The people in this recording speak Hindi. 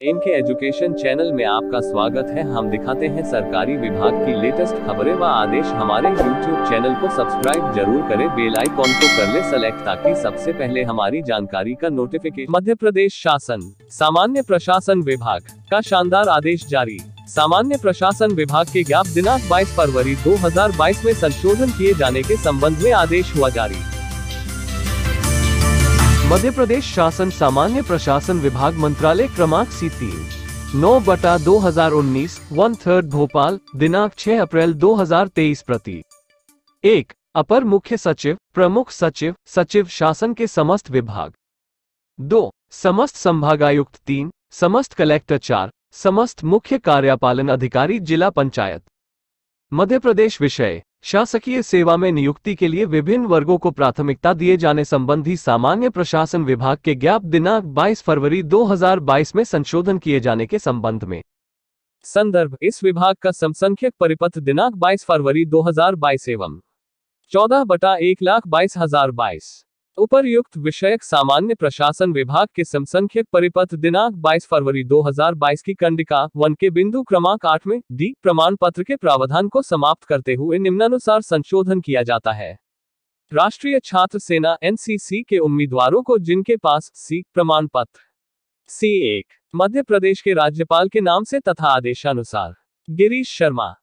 एम के एजुकेशन चैनल में आपका स्वागत है। हम दिखाते हैं सरकारी विभाग की लेटेस्ट खबरें व आदेश। हमारे यूट्यूब चैनल को सब्सक्राइब ज़रूर करें। बेल आइकॉन को कर ले सेलेक्ट ताकि सबसे पहले हमारी जानकारी का नोटिफिकेशन मध्य प्रदेश शासन। सामान्य प्रशासन विभाग का शानदार आदेश जारी। सामान्य प्रशासन विभाग के ज्ञाप दिनांक 22 फरवरी 2022 में संशोधन किए जाने के संबंध में आदेश हुआ जारी। मध्य प्रदेश शासन सामान्य प्रशासन विभाग मंत्रालय क्रमांक सी तीन। नौ बटा दो हज़ार उन्नीस, वन थर्ड भोपाल, दिनांक 6 अप्रैल 2023 प्रति। एक, अपर मुख्य सचिव, प्रमुख सचिव सचिव शासन के समस्त विभाग। दो, समस्त संभागायुक्त तीन, समस्त कलेक्टर चार, समस्त मुख्य कार्यपालन अधिकारी जिला पंचायत। मध्य प्रदेश विषय, शासकीय सेवा में नियुक्ति के लिए विभिन्न वर्गों को प्राथमिकता दिए जाने संबंधी सामान्य प्रशासन विभाग के ज्ञाप दिनांक 22 फरवरी 2022 में संशोधन किए जाने के संबंध में। संदर्भ, इस विभाग का समसंख्यक परिपत्र दिनांक 22 फरवरी 2022 एवं 14 बटा एक लाख बाईस हज़ार बाईस। उपर्युक्त विषयक सामान्य प्रशासन विभाग के समसंख्यक परिपत्र दिनांक 22 फरवरी 2022 की कंडिका वन के बिंदु क्रमांक आठ में डी प्रमाण पत्र के प्रावधान को समाप्त करते हुए निम्नानुसार संशोधन किया जाता है। राष्ट्रीय छात्र सेना एनसीसी के उम्मीदवारों को जिनके पास सी प्रमाण पत्र, सी एक मध्य प्रदेश के राज्यपाल के नाम से तथा आदेशानुसार गिरीश शर्मा